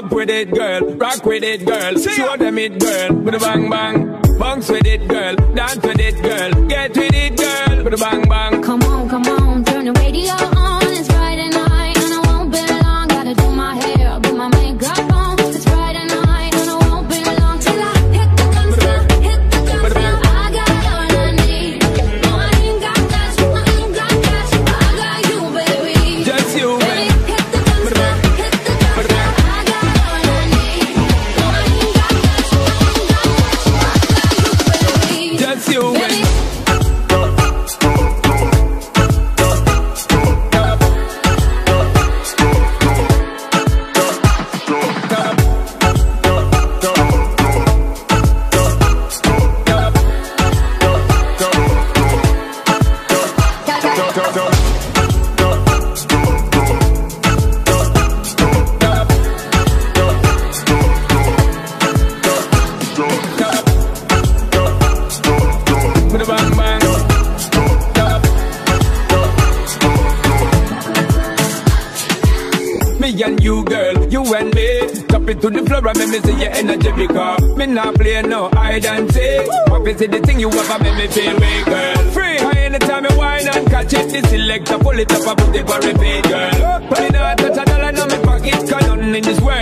Up with it, girl. Rock with it, girl. Show them it, girl. With a bang bang. Bounce with it, girl. Dance with it, girl. Get with it, girl. With a bang Me and you, girl, you and me. Top it to the floor and make me see your energy because me not play no hide and seek. What is the thing you ever make me feel way, girl? Free. High anytime you whine and catch it, the selector pull it up and put it for repeat, girl. But me not touch a dollar in my pocket, cause nothing in this world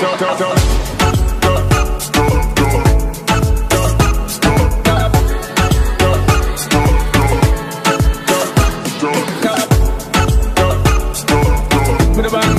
What about